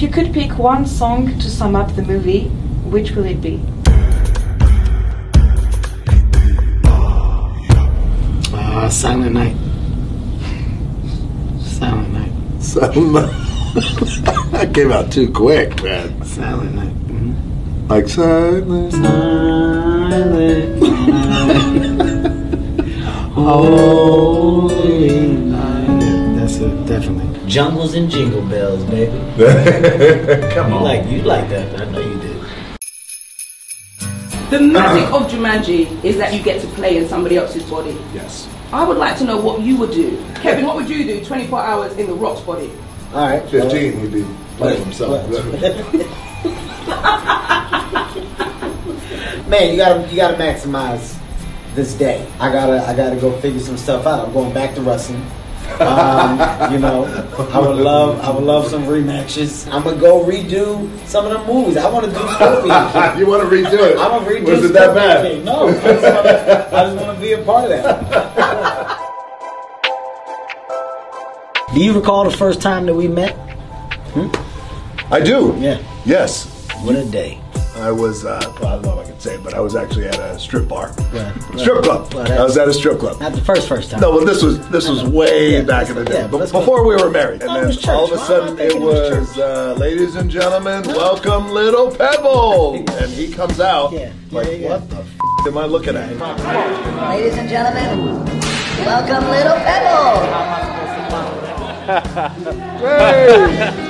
If you could pick one song to sum up the movie, which will it be? Uh, Silent Night. Silent Night. Silent Night. that came out too quick, man. Silent Night. Mm-hmm. Like silent. Silent Night. Holy definitely. Jungles and jingle bells, baby. Come You on. like you like that? I know you did. The magic of Jumanji is that you get to play in somebody else's body. yes. I would like to know what you would do. Kevin, what would you do 24 hours in the Rock's body? All right. 15, he'd be playing himself. Man, you gotta you gotta maximize this day. I gotta I gotta go figure some stuff out. I'm going back to wrestling. Um, you know, I would love I would love some rematches. I'm gonna go redo some of the movies. I want to do Scorpion. King. you want to redo it? I'm gonna redo. Was it that bad? King. No, I just wanna- I just want to be a part of that. Do you recall the first time that we met? I do. Yeah. Yes. What a day. I was, uh, well, I don't know if I can say, it, but I was actually at a strip bar. Right, right. Strip club. Well, I was at a strip club. Not the first first time. No, but this was this was way Yeah, back in the day, yeah, but let's go. before we were married. And then church. all of a Why am I sudden, it thinking it was was, uh, ladies and gentlemen, welcome Little Pebble, and he comes out Yeah, like, yeah, yeah. what the f- am I looking at? Ladies and gentlemen, welcome Little Pebble.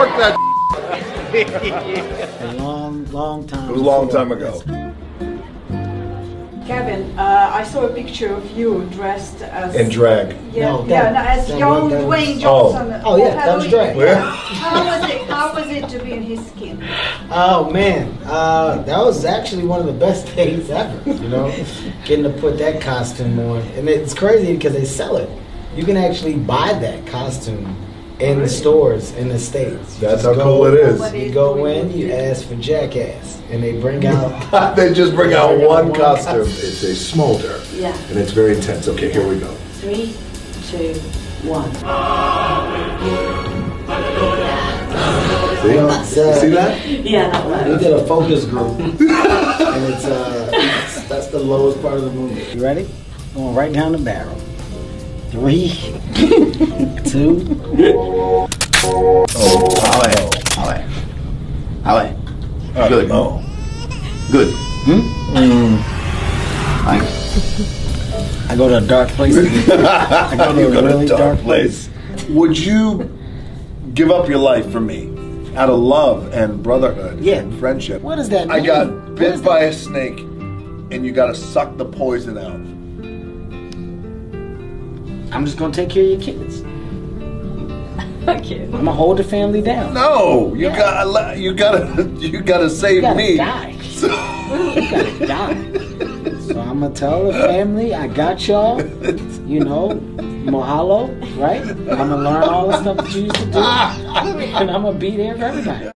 Work that. A long, long time. It was a long time ago. Kevin, uh, I saw a picture of you dressed as. In drag. Yeah, No, yeah, no, as young was- Dwayne Oh. Johnson. Oh, oh yeah, that was drag. Where? How was it? How was it to be in his skin? Oh man, uh, that was actually one of the best days ever. You know, getting to put that costume on, and it's crazy because they sell it. You can actually buy that costume in the stores in the states. You That's how cool it is. You go in, you ask for Jackass, and they bring out. they just bring out Bring one one costume. costume. It's a smolder, Yeah. and it's very intense. Okay, here we go. Three, two, one. See? It's, uh, See that? Yeah, that one. We did a focus group, and it's uh, that's, that's the lowest part of the movie. You ready? Going right down the barrel. Three, two. Oh, How ahead? How ahead? Uh, Good. No. Good. Hmm? I I go to a dark place. I go to You a got really a dark dark place. Would you give up your life for me out of love and brotherhood Yeah. and friendship? What does that mean? I got What bit is by a snake, and you got to suck the poison out. I'm just gonna take care of your kids. Okay. I'm gonna hold the family down. No, you gotta, you got to you got to save You gotta me. die. You gotta die. So I'm gonna tell the family I got y'all. You know, mahalo, right? I'm gonna learn all the stuff that you used to do, ah. and I'm gonna be there for everybody.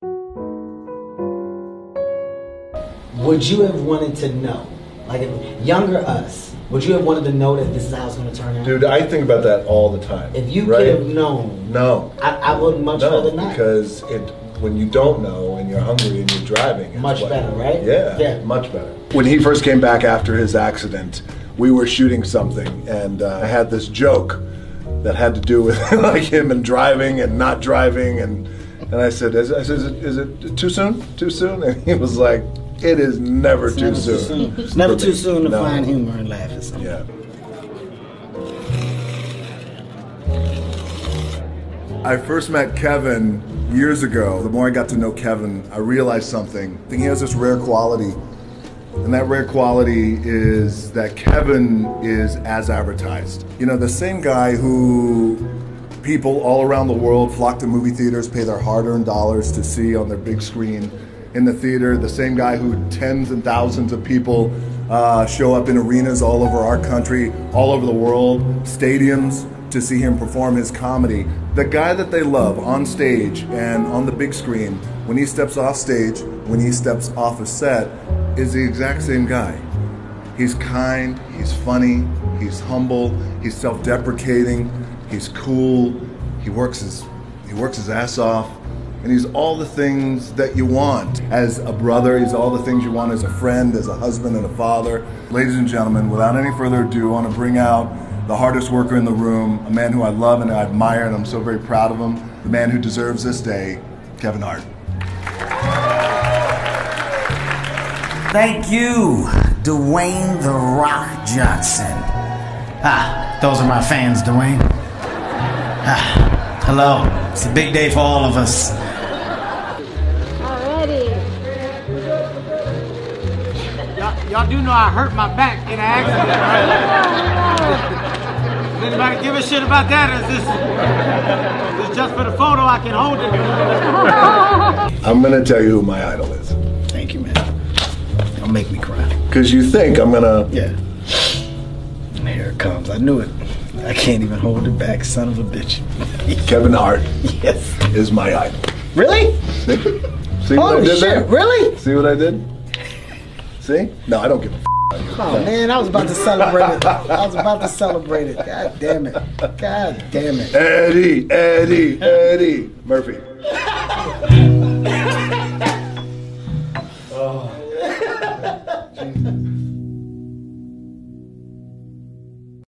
Would you have wanted to know, like if younger us, would you have wanted to know that this is how it's gonna turn out? Dude, I think about that all the time. if you right? could have known, no, I, I would much no, rather not. because it when you don't know and you're hungry and you're driving, Much better, right? Yeah, Yeah. much better. When he first came back after his accident, we were shooting something, and uh, I had this joke that had to do with like him and driving and not driving, and and I said, is, I said, is it, is it too soon? Too soon? And he was like, it is never, It's too, never soon. too soon. It's never too soon to No. find humor and laugh at something. Yeah. I first met Kevin years ago. The more I got to know Kevin, I realized something. I think he has this rare quality. And that rare quality is that Kevin is as advertised. You know, the same guy who people all around the world flock to movie theaters, pay their hard earned dollars to see on their big screen in the theater, the same guy who tens and thousands of people uh, show up in arenas all over our country, all over the world, stadiums to see him perform his comedy. The guy that they love on stage and on the big screen, when he steps off stage, when he steps off a set, is the exact same guy. He's kind, he's funny, he's humble, he's self deprecating, He's cool. He works his he works his ass off. And he's all the things that you want as a brother. He's all the things you want as a friend, as a husband and a father. Ladies and gentlemen, without any further ado, I want to bring out the hardest worker in the room, a man who I love and I admire, and I'm so very proud of him. The man who deserves this day, Kevin Hart. Thank you, Dwayne The Rock Johnson. Ah, those are my fans, Dwayne. Ah, hello. It's a big day for all of us. Y'all, y'all do know I hurt my back in an accident, right? Does anybody give a shit about that? Or is this, is this just for the photo? I can hold it. I'm gonna tell you who my idol is. Thank you, man. Don't make me cry. Because you think I'm gonna. Yeah. And here it comes. I knew it. I can't even hold it back, son of a bitch. Kevin Hart yes. is my idol. Really? See, See what I did shit, there? really? See what I did? See? No, I don't give a f- Oh man, I was about to celebrate it. I was about to celebrate it. God damn it. God damn it. Eddie, Eddie, Eddie Murphy.